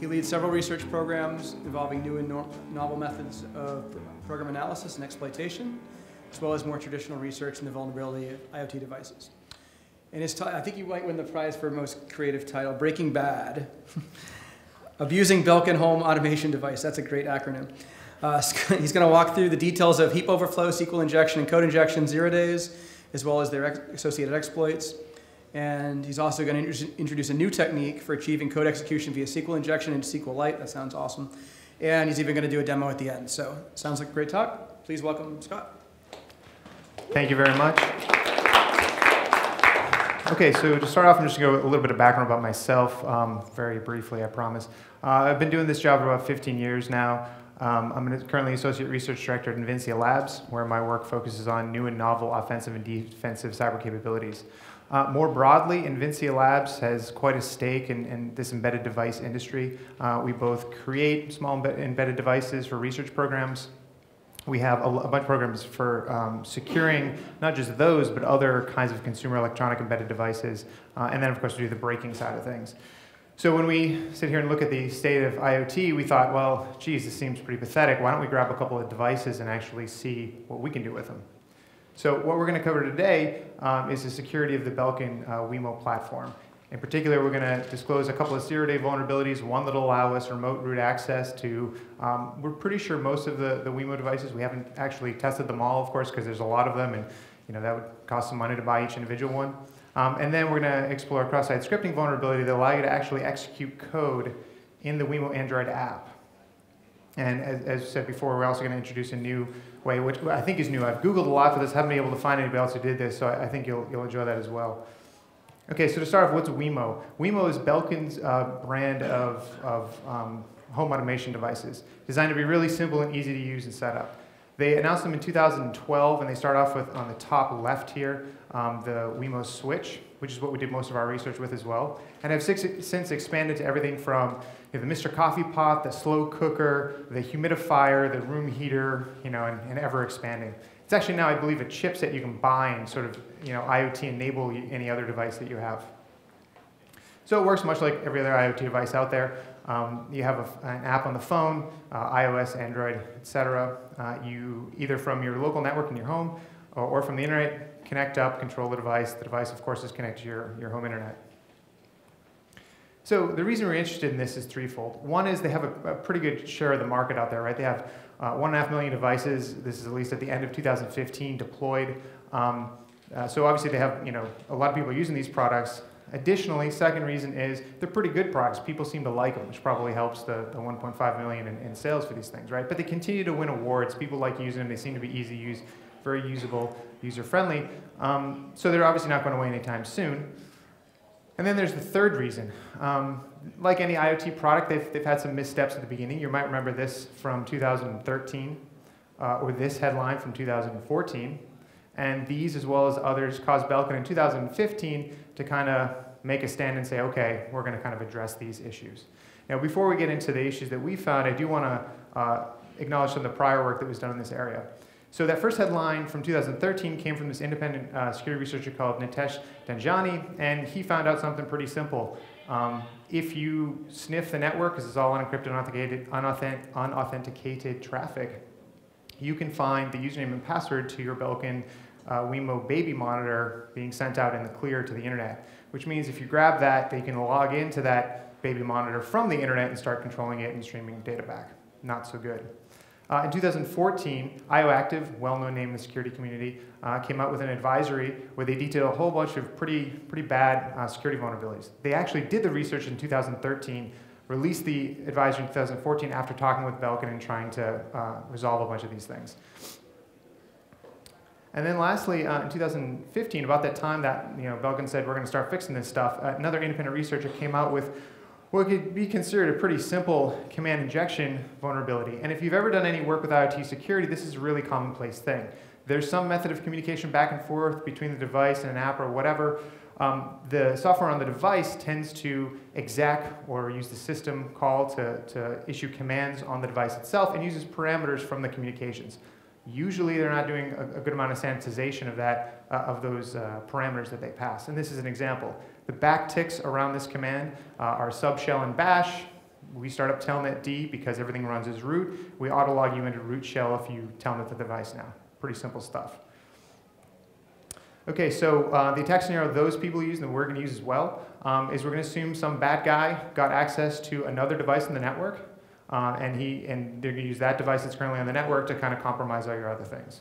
He leads several research programs involving new and no novel methods of program analysis and exploitation, as well as more traditional research in the vulnerability of IoT devices. And his I think he might win the prize for most creative title, Breaking Bad. Abusing Belkin Home Automation Device. That's a great acronym. Uh, he's going to walk through the details of heap overflow, SQL injection, and code injection zero days, as well as their ex associated exploits. And he's also going to introduce a new technique for achieving code execution via SQL injection and SQLite. That sounds awesome. And he's even going to do a demo at the end. So sounds like a great talk. Please welcome Scott. Thank you very much. Okay, so to start off, I'm just going to go a little bit of background about myself, um, very briefly, I promise. Uh, I've been doing this job for about 15 years now. Um, I'm currently Associate Research Director at Invincia Labs, where my work focuses on new and novel offensive and defensive cyber capabilities. Uh, more broadly, Invincia Labs has quite a stake in, in this embedded device industry. Uh, we both create small embedded devices for research programs. We have a, a bunch of programs for um, securing not just those, but other kinds of consumer electronic embedded devices. Uh, and then, of course, we do the breaking side of things. So when we sit here and look at the state of IoT, we thought, well, geez, this seems pretty pathetic. Why don't we grab a couple of devices and actually see what we can do with them? So what we're going to cover today um, is the security of the Belkin uh, Wemo platform. In particular, we're going to disclose a couple of zero-day vulnerabilities, one that'll allow us remote root access to, um, we're pretty sure most of the, the Wemo devices, we haven't actually tested them all, of course, because there's a lot of them, and you know that would cost some money to buy each individual one. Um, and then we're going to explore a cross-site scripting vulnerability that allow you to actually execute code in the Wemo Android app. And as, as said before, we're also going to introduce a new way, which I think is new. I've Googled a lot for this, haven't been able to find anybody else who did this, so I, I think you'll, you'll enjoy that as well. Okay, so to start off, what's Wemo? Wemo is Belkin's uh, brand of, of um, home automation devices, designed to be really simple and easy to use and set up. They announced them in 2012, and they start off with, on the top left here, um, the Wemo Switch, which is what we did most of our research with as well, and have six, since expanded to everything from you know, the Mr. Coffee Pot, the slow cooker, the humidifier, the room heater, you know, and, and ever expanding. It's actually now, I believe, a chipset you can buy and sort of you know, IoT enable any other device that you have. So it works much like every other IoT device out there. Um, you have a, an app on the phone, uh, iOS, Android, etc. Uh, you either from your local network in your home or, or, from the internet connect up, control the device. The device, of course, is connected to your, your home internet. So the reason we're interested in this is threefold. One is they have a, a pretty good share of the market out there, right? They have uh, one and a half million devices. This is at least at the end of 2015 deployed. Um, uh, so obviously they have, you know, a lot of people using these products. Additionally, second reason is they're pretty good products. People seem to like them, which probably helps the, the 1.5 million in, in, sales for these things, right? But they continue to win awards. People like using them. They seem to be easy to use, very usable, user-friendly. Um, so they're obviously not going away anytime soon. And then there's the third reason. Um, like any IoT product, they've, they've had some missteps at the beginning. You might remember this from 2013, uh, or this headline from 2014. And these, as well as others, caused Belkin in 2015 to kind of make a stand and say, okay, we're going to kind of address these issues. Now, before we get into the issues that we found, I do want to uh, acknowledge some of the prior work that was done in this area. So that first headline from 2013 came from this independent uh, security researcher called Nitesh Dhanjani, and he found out something pretty simple. Um, if you sniff the network, because it's all unencrypted, unauthenticated, unauthenticated traffic, you can find the username and password to your Belkin uh, Wemo baby monitor being sent out in the clear to the internet, which means if you grab that, they can log into that baby monitor from the internet and start controlling it and streaming data back. Not so good. Uh, in 2014, IOActive, well-known name in the security community, uh, came out with an advisory where they detailed a whole bunch of pretty, pretty bad uh, security vulnerabilities. They actually did the research in 2013, released the advisory in 2014 after talking with Belkin and trying to uh, resolve a bunch of these things. And then lastly, uh, in 2015, about that time that you know, Belkin said we're going to start fixing this stuff, uh, another independent researcher came out with what could be considered a pretty simple command injection vulnerability. And if you've ever done any work with IoT security, this is a really commonplace thing. There's some method of communication back and forth between the device and an app or whatever. Um, the software on the device tends to exec or use the system call to, to issue commands on the device itself and uses parameters from the communications usually they're not doing a, a good amount of sanitization of that, uh, of those uh, parameters that they pass. And this is an example. The backticks around this command uh, are subshell and bash. We start up telnet D because everything runs as root. We auto-log you into root shell if you telnet the device now. Pretty simple stuff. Okay, so uh, the attack scenario those people use and we're going to use as well um, is we're going to assume some bad guy got access to another device in the network, uh, and he and they're going to use that device that's currently on the network to kind of compromise all your other things.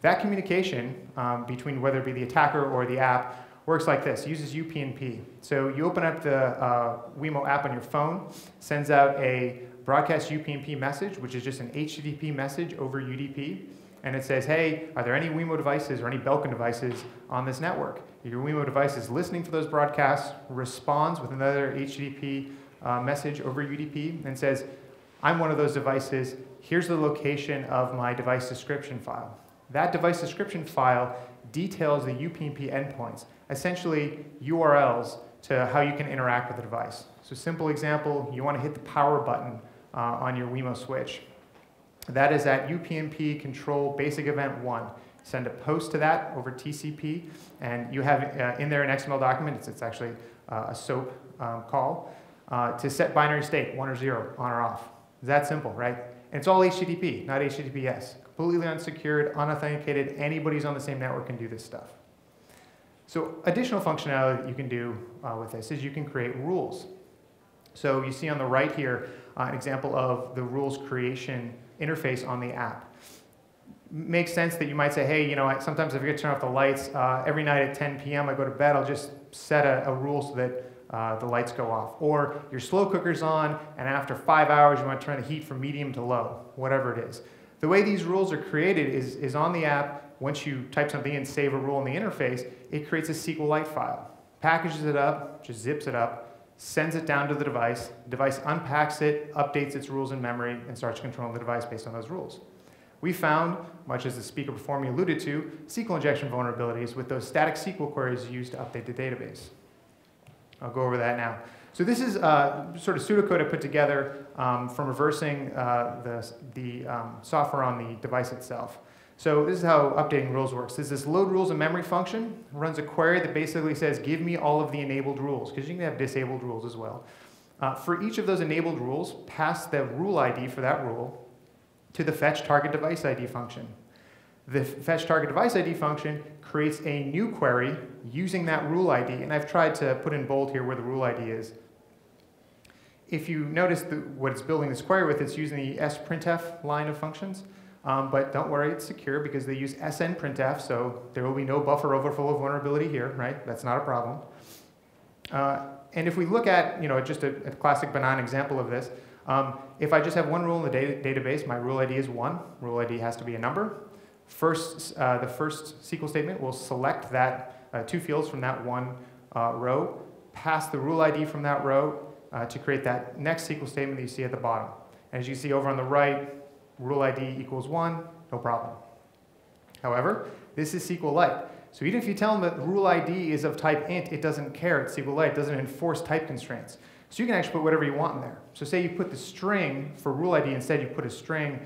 That communication um, between whether it be the attacker or the app works like this. Uses UPnP. So you open up the uh, Wemo app on your phone, sends out a broadcast UPnP message, which is just an HTTP message over UDP and it says, hey, are there any Wemo devices or any Belkin devices on this network? Your Wemo device is listening for those broadcasts, responds with another HTTP uh, message over UDP, and says, I'm one of those devices. Here's the location of my device description file. That device description file details the UPnP endpoints, essentially URLs to how you can interact with the device. So simple example, you want to hit the power button uh, on your Wemo switch. That is at UPnP control basic event one. Send a post to that over TCP, and you have uh, in there an XML document. It's, it's actually uh, a SOAP um, call uh, to set binary state, one or zero, on or off. That simple, right? And it's all HTTP, not HTTPS. Completely unsecured, unauthenticated. Anybody who's on the same network can do this stuff. So additional functionality that you can do uh, with this is you can create rules. So you see on the right here uh, an example of the rules creation interface on the app. Makes sense that you might say, hey, you know, sometimes if I get to turn off the lights, uh, every night at 10 p.m. I go to bed, I'll just set a, a rule so that uh, the lights go off. Or your slow cooker's on, and after five hours, you want to turn the heat from medium to low, whatever it is. The way these rules are created is, is on the app, once you type something in, save a rule in the interface, it creates a SQLite file, packages it up, just zips it up, sends it down to the device, the device unpacks it, updates its rules in memory, and starts controlling the device based on those rules. We found, much as the speaker before me alluded to, SQL injection vulnerabilities with those static SQL queries used to update the database. I'll go over that now. So this is uh, sort of pseudocode I put together um, from reversing uh, the, the um, software on the device itself. So this is how updating rules works. There's this load rules in memory function, runs a query that basically says, give me all of the enabled rules, because you can have disabled rules as well. Uh, for each of those enabled rules, pass the rule ID for that rule to the fetch target device ID function. The fetch target device ID function creates a new query using that rule ID, and I've tried to put in bold here where the rule ID is. If you notice the, what it's building this query with, it's using the sprintf line of functions. Um, but don't worry, it's secure because they use snprintf, so there will be no buffer overflow of vulnerability here, right? That's not a problem. Uh, and if we look at, you know, just a, a classic benign example of this, um, if I just have one rule in the data database, my rule ID is one. Rule ID has to be a number. First, uh, the first SQL statement will select that uh, two fields from that one uh, row, pass the rule ID from that row uh, to create that next SQL statement that you see at the bottom. As you see over on the right, rule ID equals 1, no problem. However, this is SQLite. So even if you tell them that rule ID is of type int, it doesn't care. It's SQLite. It doesn't enforce type constraints. So you can actually put whatever you want in there. So say you put the string for rule ID, instead you put a string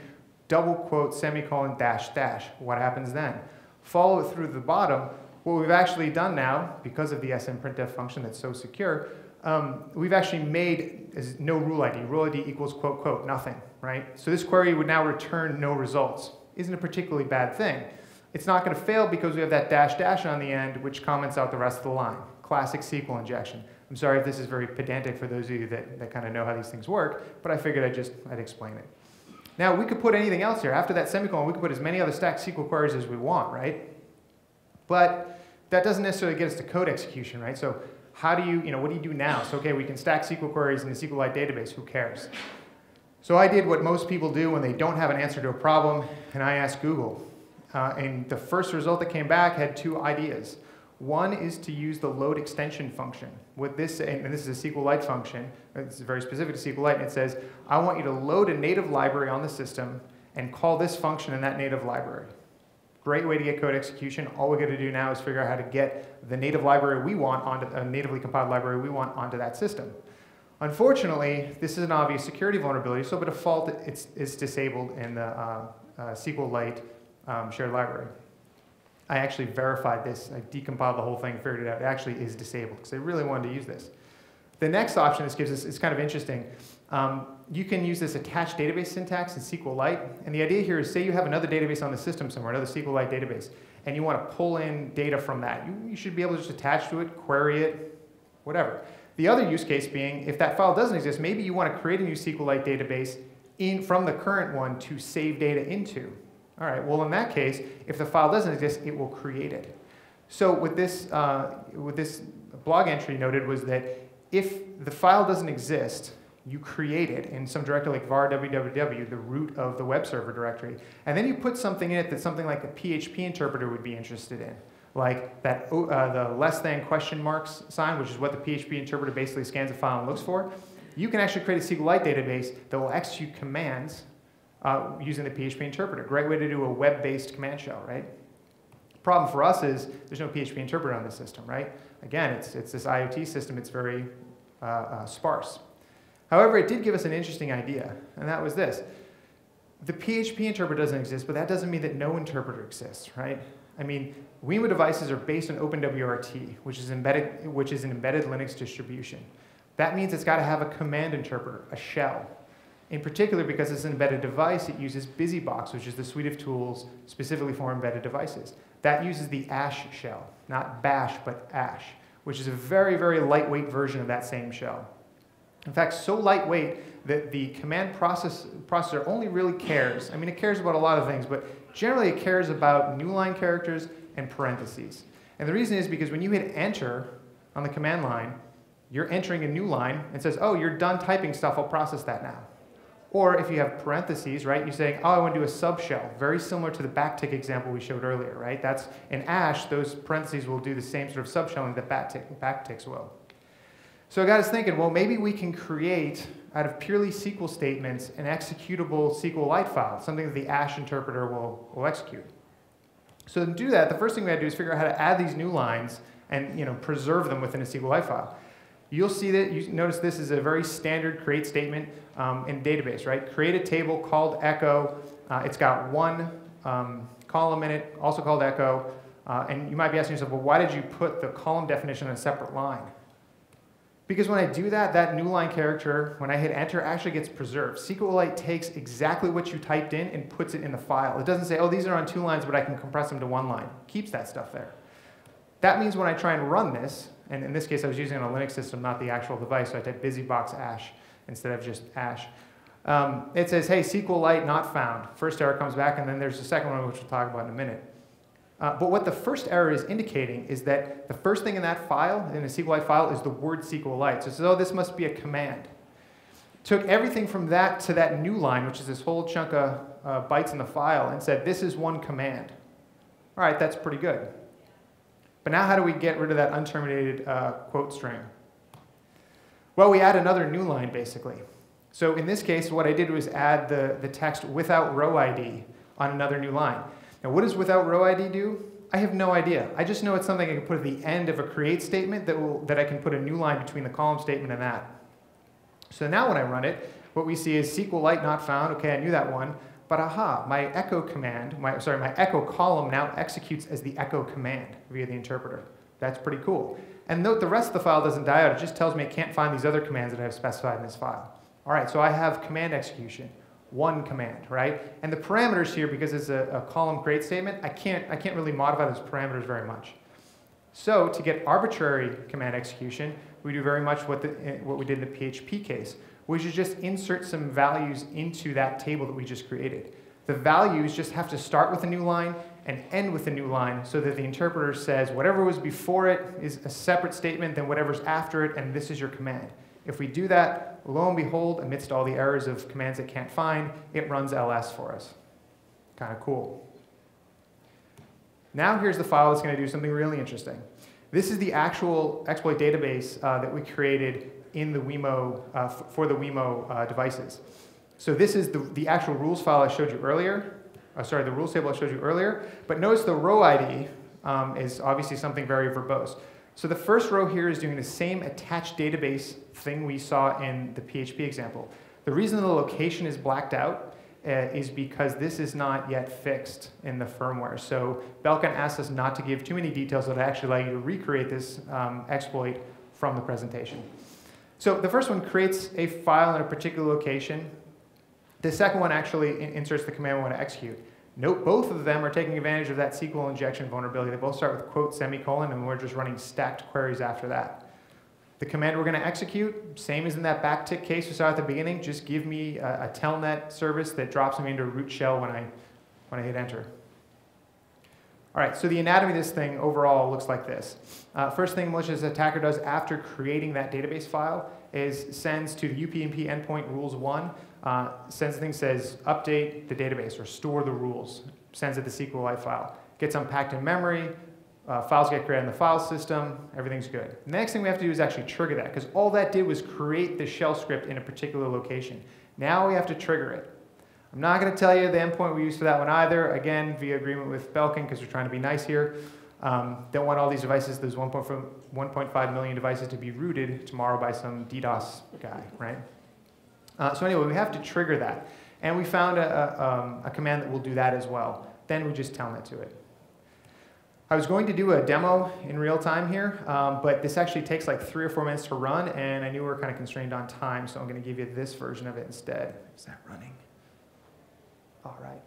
double quote semicolon dash dash. What happens then? Follow it through the bottom. What we've actually done now, because of the smprintf function that's so secure, um, we've actually made no rule ID. Rule ID equals quote quote nothing right? So this query would now return no results. Isn't a particularly bad thing. It's not going to fail because we have that dash dash on the end, which comments out the rest of the line. Classic SQL injection. I'm sorry if this is very pedantic for those of you that, that kind of know how these things work, but I figured I'd just I'd explain it. Now, we could put anything else here. After that semicolon, we could put as many other stack SQL queries as we want, right? But that doesn't necessarily get us to code execution, right? So how do you, you know, what do you do now? So, okay, we can stack SQL queries in the SQLite database. Who cares? So I did what most people do when they don't have an answer to a problem, and I asked Google. Uh, and the first result that came back had two ideas. One is to use the load extension function. With this, and this is a SQLite function, it's very specific to SQLite, and it says, I want you to load a native library on the system and call this function in that native library. Great way to get code execution. All we got to do now is figure out how to get the native library we want onto a natively compiled library we want onto that system. Unfortunately, this is an obvious security vulnerability, so by default it's, it's disabled in the uh, uh, SQLite um, shared library. I actually verified this. I decompiled the whole thing, figured it out. It actually is disabled because I really wanted to use this. The next option this gives us is kind of interesting. Um, you can use this attached database syntax in SQLite. And the idea here is say you have another database on the system somewhere, another SQLite database, and you want to pull in data from that. You, you should be able to just attach to it, query it, whatever. The other use case being, if that file doesn't exist, maybe you want to create a new SQLite database in, from the current one to save data into. All right, well in that case, if the file doesn't exist, it will create it. So what this, uh, what this blog entry noted was that if the file doesn't exist, you create it in some directory like var www, the root of the web server directory, and then you put something in it that something like a PHP interpreter would be interested in, like that uh, the less than question marks sign, which is what the PHP interpreter basically scans a file and looks for. You can actually create a SQLite database that will execute commands uh, using the PHP interpreter. Great way to do a web-based command shell, right? Problem for us is there's no PHP interpreter on the system, right? Again, it's, it's this IoT system, it's very uh, uh, sparse. However, it did give us an interesting idea, and that was this. The PHP interpreter doesn't exist, but that doesn't mean that no interpreter exists, right? I mean, WeMo devices are based on OpenWRT, which is, embedded, which is an embedded Linux distribution. That means it's got to have a command interpreter, a shell. In particular, because it's an embedded device, it uses BusyBox, which is the suite of tools specifically for embedded devices. That uses the Ash shell, not Bash, but Ash, which is a very, very lightweight version of that same shell. In fact, so lightweight that the command process, processor only really cares. I mean, it cares about a lot of things, but generally it cares about new line characters and parentheses. And the reason is because when you hit enter on the command line, you're entering a new line and says, oh, you're done typing stuff, I'll process that now. Or if you have parentheses, right, you're saying, oh, I want to do a subshell, very similar to the backtick example we showed earlier, right? That's in Ash, those parentheses will do the same sort of subshelling that backtick, backticks will. So I got us thinking, well, maybe we can create out of purely SQL statements an executable SQLite file, something that the Ash interpreter will, will execute. So to do that, the first thing we had to do is figure out how to add these new lines and you know, preserve them within a SQLite file. You'll see that, you notice this is a very standard create statement um, in database, right? Create a table called echo. Uh, it's got one um, column in it, also called echo. Uh, and you might be asking yourself, well, why did you put the column definition on a separate line? Because when I do that, that new line character, when I hit enter, actually gets preserved. SQLite takes exactly what you typed in and puts it in the file. It doesn't say, oh, these are on two lines, but I can compress them to one line. Keeps that stuff there. That means when I try and run this, and in this case I was using on a Linux system, not the actual device, so I typed busybox ash instead of just ash. Um, it says, hey, SQLite not found. First error comes back, and then there's the second one, which we'll talk about in a minute. Uh, but what the first error is indicating is that the first thing in that file, in a SQLite file, is the word SQLite. So it says, oh, this must be a command. Took everything from that to that new line, which is this whole chunk of uh, bytes in the file, and said, this is one command. All right, that's pretty good. But now how do we get rid of that unterminated uh, quote string? Well, we add another new line, basically. So in this case, what I did was add the, the text without row ID on another new line. Now, what does without row ID do? I have no idea. I just know it's something I can put at the end of a create statement that, will, that I can put a new line between the column statement and that. So now when I run it, what we see is SQLite not found. Okay, I knew that one. But aha, my echo command, my, sorry, my echo column now executes as the echo command via the interpreter. That's pretty cool. And note the rest of the file doesn't die out. It just tells me it can't find these other commands that I've specified in this file. All right, so I have command execution one command, right? And the parameters here, because it's a, a, column create statement, I can't, I can't really modify those parameters very much. So to get arbitrary command execution, we do very much what, the, eh, what we did in the PHP case, which is just insert some values into that table that we just created. The values just have to start with a new line and end with a new line so that the interpreter says whatever was before it is a separate statement than whatever's after it, and this is your command. If we do that, lo and behold, amidst all the errors of commands it can't find, it runs ls for us. Kind of cool. Now here's the file that's going to do something really interesting. This is the actual exploit database uh, that we created in the WeMo, uh, for the WeMo uh, devices. So this is the, the actual rules file I showed you earlier. Uh, sorry, the rules table I showed you earlier. But notice the row ID um, is obviously something very verbose. So the first row here is doing the same attached database thing we saw in the PHP example. The reason the location is blacked out uh, is because this is not yet fixed in the firmware. So Belkin asked us not to give too many details that actually allow you to recreate this um, exploit from the presentation. So the first one creates a file in a particular location. The second one actually inserts the command we want to execute. Note both of them are taking advantage of that SQL injection vulnerability. They both start with quote semicolon, and we're just running stacked queries after that. The command we're going to execute, same as in that backtick case we saw at the beginning, just give me a, a telnet service that drops me into a root shell when I, when I hit enter. All right, so the anatomy of this thing overall looks like this. Uh, first thing malicious attacker does after creating that database file is sends to the UPnP endpoint rules one, uh, sends thing says update the database or store the rules, sends it the SQLite file, gets unpacked in memory, uh, files get created in the file system, everything's good. The next thing we have to do is actually trigger that, because all that did was create the shell script in a particular location. Now we have to trigger it. I'm not going to tell you the endpoint we use for that one either, again, via agreement with Belkin, because we're trying to be nice here. Um, don't want all these devices, those 1.5 million devices, to be rooted tomorrow by some DDoS guy, right? Uh, so anyway, we have to trigger that. And we found a, a, um, a command that will do that as well. Then we just telnet to it. I was going to do a demo in real time here, um, but this actually takes like three or four minutes to run, and I knew we were kind of constrained on time, so I'm going to give you this version of it instead. Is that running? All right.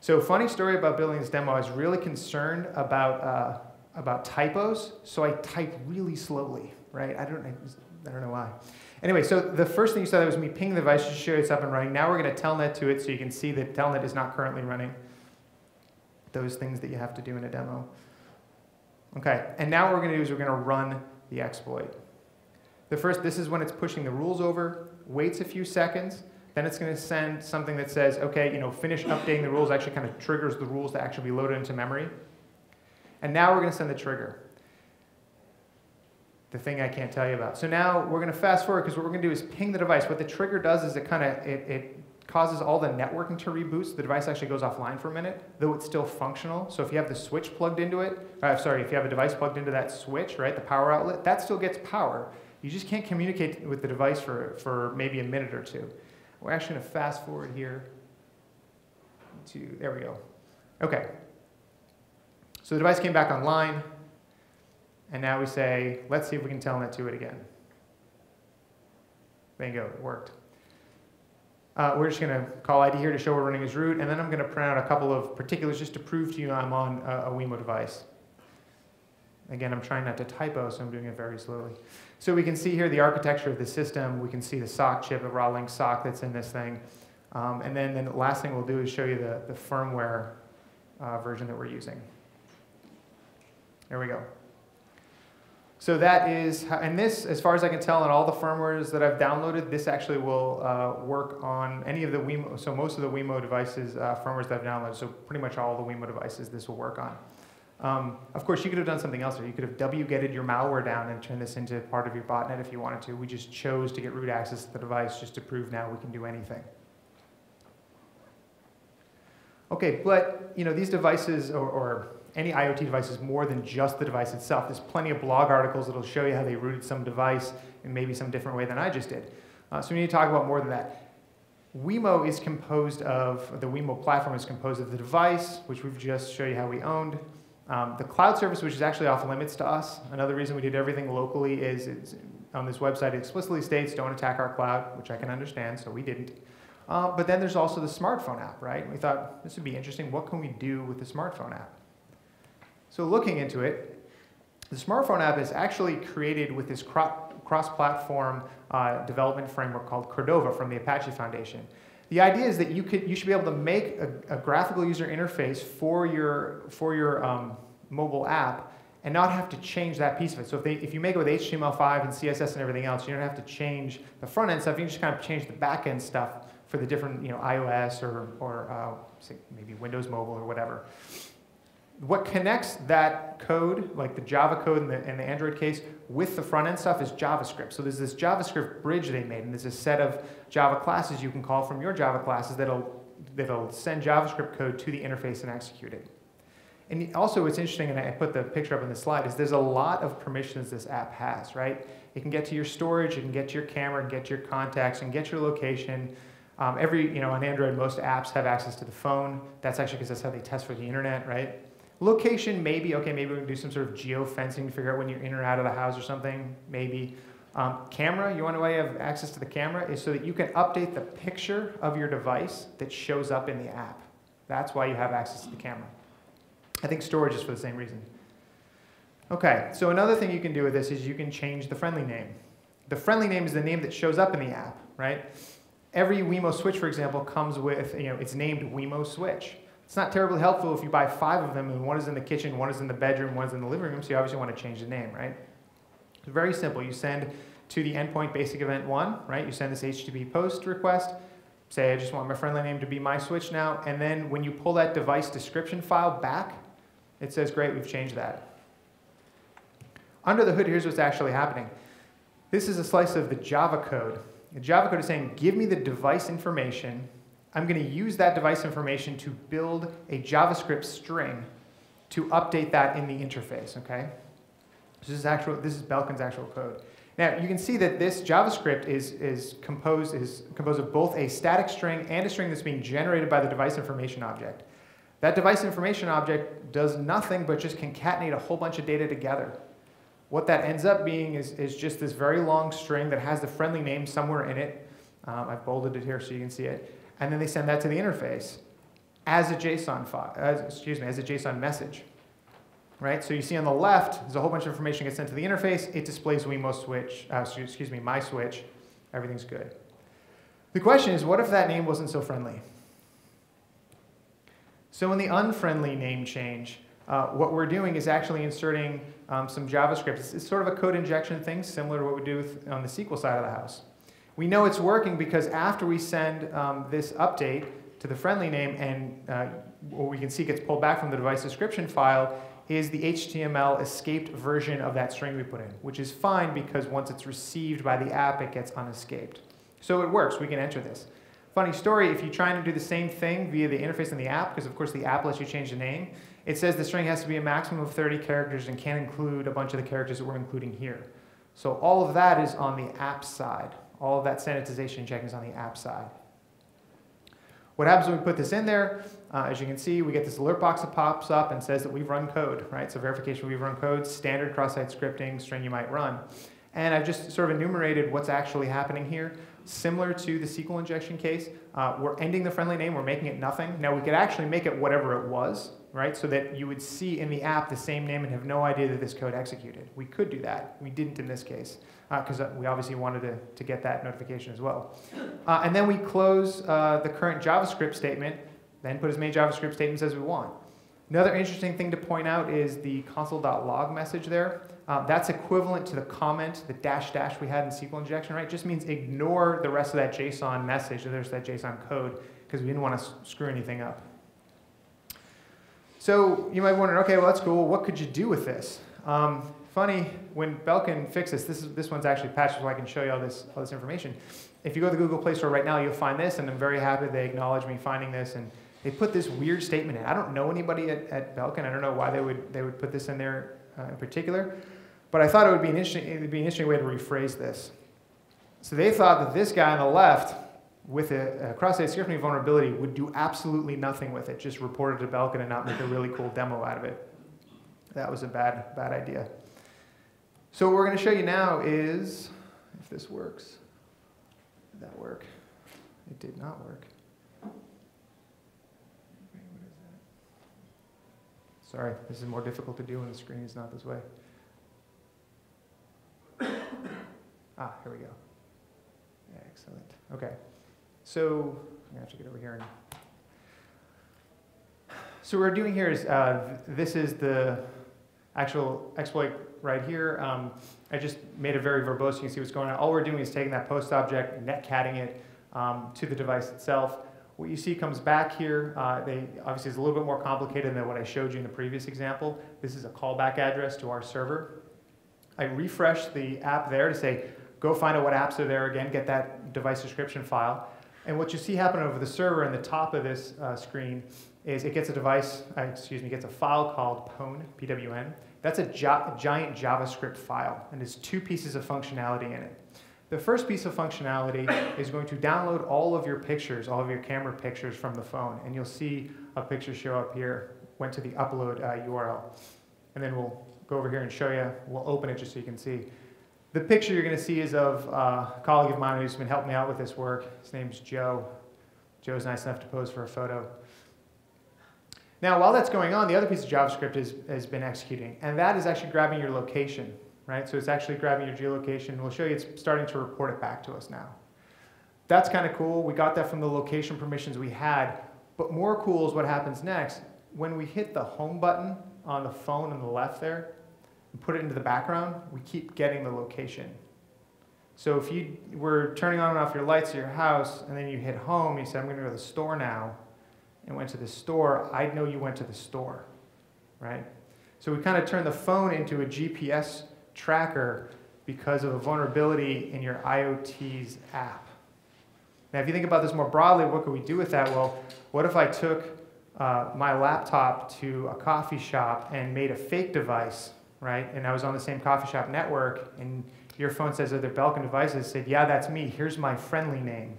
So funny story about building this demo, I was really concerned about, uh, about typos, so I type really slowly, right? I don't, I, I don't know why. Anyway, so the first thing you saw that was me ping the device to show it's up and running. Now we're going to telnet to it so you can see that telnet is not currently running. Those things that you have to do in a demo. Okay, and now what we're going to do is we're going to run the exploit. The first, this is when it's pushing the rules over, waits a few seconds, then it's going to send something that says, okay, you know, finish updating the rules, actually kind of triggers the rules to actually be loaded into memory. And now we're going to send the trigger, the thing I can't tell you about. So now we're going to fast forward because what we're going to do is ping the device. What the trigger does is it kind of, it, it causes all the networking to reboot, so the device actually goes offline for a minute, though it's still functional. So if you have the switch plugged into it, uh, sorry, if you have a device plugged into that switch, right, the power outlet, that still gets power. You just can't communicate with the device for, for maybe a minute or two. We're actually going to fast forward here to, there we go. Okay. So the device came back online, and now we say, let's see if we can telnet to it again. Bingo, it worked. Uh, we're just going to call ID here to show we're running as root, and then I'm going to print out a couple of particulars just to prove to you I'm on a, a Wemo device. Again, I'm trying not to typo, so I'm doing it very slowly. So we can see here the architecture of the system. We can see the SOC chip, a raw-link SOC that's in this thing. Um, and then, then the last thing we'll do is show you the, the firmware uh, version that we're using. There we go. So that is, and this, as far as I can tell, in all the firmwares that I've downloaded, this actually will uh, work on any of the Wemo, so most of the Wemo devices, uh, firmwares that I've downloaded, so pretty much all the Wemo devices this will work on. Um, of course, you could have done something else, or you could have wgetted your malware down and turned this into part of your botnet if you wanted to. We just chose to get root access to the device just to prove now we can do anything. Okay, but you know these devices, or, or any IoT device is more than just the device itself. There's plenty of blog articles that'll show you how they rooted some device in maybe some different way than I just did. Uh, so we need to talk about more than that. Wemo is composed of, the Wemo platform is composed of the device, which we've just showed you how we owned, um, the cloud service, which is actually off limits to us. Another reason we did everything locally is on this website it explicitly states don't attack our cloud, which I can understand, so we didn't. Uh, but then there's also the smartphone app, right? We thought this would be interesting. What can we do with the smartphone app? So looking into it, the smartphone app is actually created with this cross-platform uh, development framework called Cordova from the Apache Foundation. The idea is that you, could, you should be able to make a, a graphical user interface for your, for your um, mobile app and not have to change that piece of it. So if, they, if you make it with HTML5 and CSS and everything else, you don't have to change the front end stuff. You can just kind of change the back end stuff for the different, you know, iOS or, or uh, maybe Windows Mobile or whatever what connects that code, like the Java code in the, in the Android case, with the front end stuff is JavaScript. So there's this JavaScript bridge they made, and there's a set of Java classes you can call from your Java classes that'll, that'll send JavaScript code to the interface and execute it. And also what's interesting, and I put the picture up on the slide, is there's a lot of permissions this app has, right? It can get to your storage, it can get to your camera, and get your contacts, and get your location. Um, every, you know, on Android, most apps have access to the phone. That's actually because that's how they test for the internet, right? Location, maybe, okay, maybe we can do some sort of geo-fencing to figure out when you're in or out of the house or something, maybe. Um, camera, you want why you have access to the camera is so that you can update the picture of your device that shows up in the app. That's why you have access to the camera. I think storage is for the same reason. Okay, so another thing you can do with this is you can change the friendly name. The friendly name is the name that shows up in the app, right? Every Wemo Switch, for example, comes with, you know, it's named Wemo Switch. It's not terribly helpful if you buy five of them and one is in the kitchen, one is in the bedroom, one is in the living room, so you obviously want to change the name, right? It's very simple. You send to the endpoint basic event one, right? You send this HTTP post request, say I just want my friendly name to be my switch now, and then when you pull that device description file back, it says, great, we've changed that. Under the hood, here's what's actually happening. This is a slice of the Java code. The Java code is saying, give me the device information. I'm going to use that device information to build a JavaScript string to update that in the interface, okay? This is, actual, this is Belkin's actual code. Now, you can see that this JavaScript is, is, composed, is composed of both a static string and a string that's being generated by the device information object. That device information object does nothing but just concatenate a whole bunch of data together. What that ends up being is, is just this very long string that has the friendly name somewhere in it. Um, I've bolded it here so you can see it. And then they send that to the interface as a JSON file, as, excuse me, as a JSON message right? So you see on the left, there's a whole bunch of information gets sent to the interface. It displays Wemo switch, uh, excuse me, my switch. Everything's good. The question is, what if that name wasn't so friendly? So in the unfriendly name change, uh, what we're doing is actually inserting um, some JavaScript. It's, it's, sort of a code injection thing, similar to what we do with, on the SQL side of the house. We know it's working because after we send um, this update to the friendly name and uh, what we can see gets pulled back from the device description file, is the HTML escaped version of that string we put in, which is fine because once it's received by the app, it gets unescaped. So it works, we can enter this. Funny story, if you're trying to do the same thing via the interface in the app, because of course the app lets you change the name, it says the string has to be a maximum of 30 characters and can't include a bunch of the characters that we're including here. So all of that is on the app side. All of that sanitization checking is on the app side. What happens when we put this in there? Uh, as you can see, we get this alert box that pops up and says that we've run code, right? So verification we've run code, standard cross-site scripting, string you might run. And I've just sort of enumerated what's actually happening here. Similar to the SQL injection case, uh, we're ending the friendly name, we're making it nothing. Now we could actually make it whatever it was, right? So that you would see in the app the same name and have no idea that this code executed. We could do that. We didn't in this case because uh, uh, we obviously wanted to, to get that notification as well. Uh, and then we close uh, the current JavaScript statement, then put as many JavaScript statements as we want. Another interesting thing to point out is the console.log message there. Uh, that's equivalent to the comment, the dash dash we had in SQL injection, right? Just means ignore the rest of that JSON message, there's that JSON code, because we didn't want to screw anything up. So you might wonder, okay, well that's cool. What could you do with this? Um, funny, when Belkin fixes this, is, this one's actually patched so I can show you all this, all this information. If you go to the Google Play Store right now, you'll find this, and I'm very happy they acknowledge me finding this. And they put this weird statement in. I don't know anybody at, at Belkin. I don't know why they would, they would put this in there uh, in particular. But I thought it would be an interesting, it would be an interesting way to rephrase this. So they thought that this guy on the left, with a, a cross-site scripting vulnerability, would do absolutely nothing with it, just report it to Belkin and not make a really cool demo out of it. That was a bad, bad idea. So what we're going to show you now is, if this works, did that work? It did not work. Sorry, this is more difficult to do when the screen is not this way. ah, here we go. Excellent. Okay. So going have to get over here. And so what we're doing here is, uh, this is the actual exploit right here. Um, I just made it very verbose. You can see what's going on. All we're doing is taking that post object, netcatting it um, to the device itself. What you see comes back here. Uh, they obviously is a little bit more complicated than what I showed you in the previous example. This is a callback address to our server. I refresh the app there to say, go find out what apps are there again, get that device description file. And what you see happen over the server in the top of this uh, screen is it gets a device, uh, excuse me, gets a file called pwn, P-W-N. That's a giant JavaScript file, and there's two pieces of functionality in it. The first piece of functionality is going to download all of your pictures, all of your camera pictures from the phone, and you'll see a picture show up here, went to the upload uh, URL. And then we'll go over here and show you, we'll open it just so you can see. The picture you're gonna see is of a colleague of mine who's been helping me out with this work. His name's Joe. Joe's nice enough to pose for a photo. Now, while that's going on, the other piece of JavaScript is, has been executing, and that is actually grabbing your location, right? So it's actually grabbing your geolocation. We'll show you it's starting to report it back to us now. That's kind of cool. We got that from the location permissions we had, but more cool is what happens next. When we hit the home button on the phone on the left there, put it into the background, we keep getting the location. So if you were turning on and off your lights at your house, and then you hit home, you said, I'm going to go to the store now, and went to the store, I'd know you went to the store, right? So we kind of turned the phone into a GPS tracker because of a vulnerability in your IoT's app. Now, if you think about this more broadly, what could we do with that? Well, what if I took uh, my laptop to a coffee shop and made a fake device, right? And I was on the same coffee shop network, and your phone says, are there Belkin devices? Said, yeah, that's me. Here's my friendly name.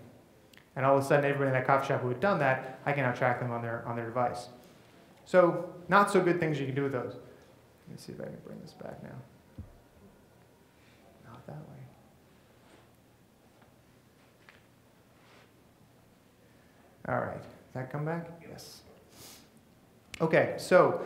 And all of a sudden, everybody in that coffee shop who had done that, I can now track them on their, on their device. So, not so good things you can do with those. Let me see if I can bring this back now. Not that way. All right, that come back? Yes. Okay, so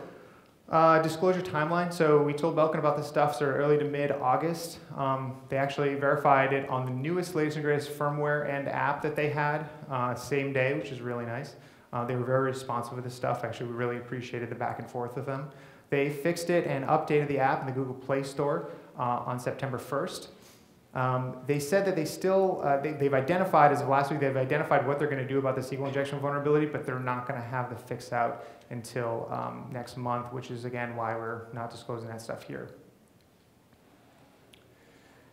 uh, disclosure timeline. So we told Belkin about this stuff so early to mid August. Um, they actually verified it on the newest, latest and greatest firmware and app that they had, uh, same day, which is really nice. Uh, they were very responsive with this stuff. Actually, we really appreciated the back and forth with them. They fixed it and updated the app in the Google Play Store uh, on September 1st. Um, they said that they still, uh, they, have identified, as of last week, they've identified what they're going to do about the SQL injection vulnerability, but they're not going to have the fix out until um, next month, which is again why we're not disclosing that stuff here.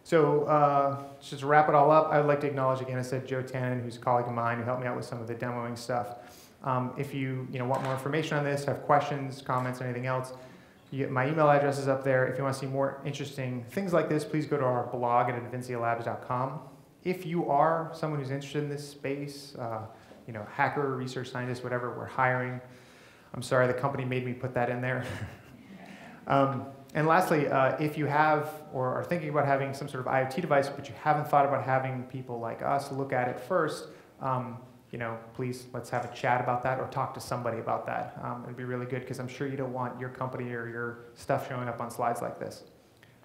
So uh, just to wrap it all up, I would like to acknowledge again, I said Joe Tannen, who's a colleague of mine who helped me out with some of the demoing stuff. Um, if you, you know, want more information on this, have questions, comments, anything else, you, my email address is up there. If you want to see more interesting things like this, please go to our blog at invincialabs.com. If you are someone who's interested in this space, uh, you know, hacker, research scientist, whatever, we're hiring. I'm sorry, the company made me put that in there. um, and lastly, uh, if you have or are thinking about having some sort of IoT device, but you haven't thought about having people like us look at it first, um, you know, please let's have a chat about that or talk to somebody about that. Um, it'd be really good because I'm sure you don't want your company or your stuff showing up on slides like this.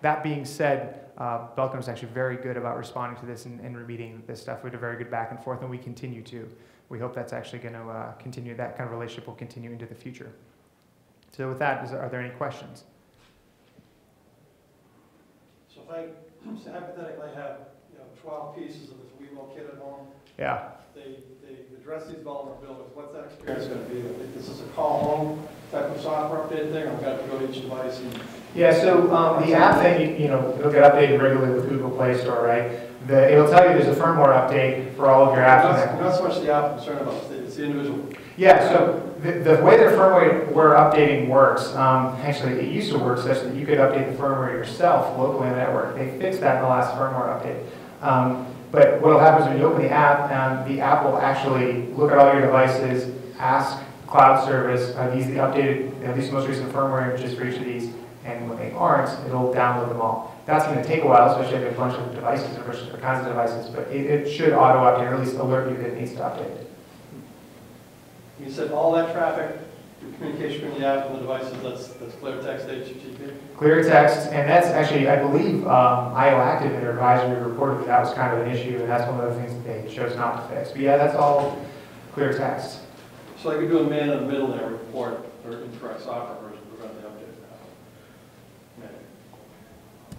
That being said, uh, was actually very good about responding to this and, and remediating this stuff. We had a very good back and forth, and we continue to we hope that's actually going to uh, continue, that kind of relationship will continue into the future. So with that, is, are there any questions? So if I hypothetically have, you know, 12 pieces of this Weebo kit at home, Yeah. they, they address these vulnerabilities, what's that experience going to be? Is this is a call home type of software update thing, or I've got to go to each device and? Yeah, so um, the app thing, you, you know, it'll get updated regularly with Google Play Store, right? The, it'll tell you there's a firmware update for all of your apps. So much the app I'm concerned about, it's the individual. Yeah, so the, the way their firmware updating works, um, actually it used to work such that you could update the firmware yourself locally on the network. They fixed that in the last firmware update. Um, but what will happen is when you open the app, um, the app will actually look at all your devices, ask cloud service, are these the updated, are these the most recent firmware just for each of these? And when they aren't, it'll download them all. That's going to take a while, especially if you have a bunch of devices or different kinds of devices, but it, it should auto-update, or at least alert you that it needs to update. You said all that traffic, communication between the app and the devices, that's, that's clear text HTTP? Clear text, and that's actually, I believe, um, IO Active in their advisory reported that that was kind of an issue, and that's one of the things that they chose not to fix. But yeah, that's all clear text. So I could do a man in the middle there report for incorrect software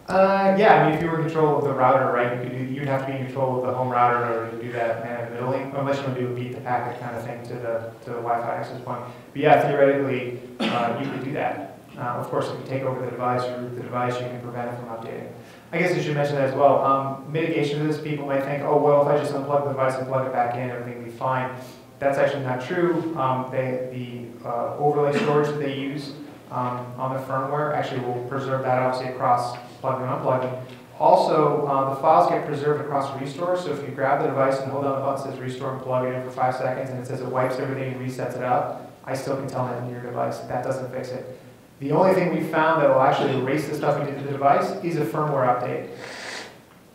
Uh, yeah, I mean, if you were in control of the router, right, you could do, you'd have to be in control of the home router in order to do that man middling, unless you want to do a beat the packet kind of thing to the, to the Wi-Fi access point. But yeah, theoretically, uh, you could do that. Uh, of course, if you take over the device, or root the device, you can prevent it from updating. I guess I should mention that as well. Um, mitigation of this, people may think, oh, well, if I just unplug the device and plug it back in, everything will be fine. That's actually not true. Um, they, the uh, overlay storage that they use um, on the firmware actually will preserve that obviously across plugging and unplugging. Also, uh, the files get preserved across restore, so if you grab the device and hold down the button that says restore and plug it in for five seconds, and it says it wipes everything and resets it up, I still can tell that in your device. That doesn't fix it. The only thing we found that will actually erase the stuff we did to the device is a firmware update.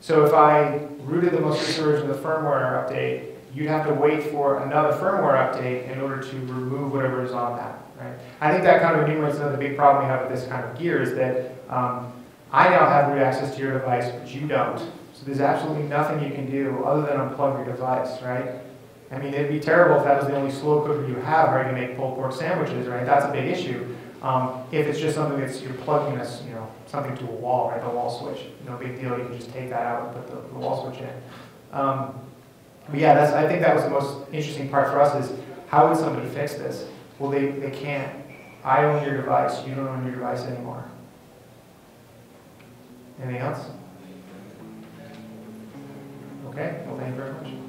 So if I rooted the most recent version of the firmware update, you'd have to wait for another firmware update in order to remove whatever is on that, right? I think that kind of enumerates another big problem we have with this kind of gear is that um, I now have root access to your device, but you don't. So there's absolutely nothing you can do other than unplug your device, right? I mean, it'd be terrible if that was the only slow cooker you have ready to make pulled pork sandwiches, right? That's a big issue. Um, if it's just something that's, you're plugging this, you know, something to a wall, right, the wall switch, no big deal, you can just take that out and put the, the wall switch in. Um, but yeah, that's, I think that was the most interesting part for us is, how would somebody fix this? Well, they, they can't. I own your device, you don't own your device anymore. Anything else? Okay, well, thank you very much.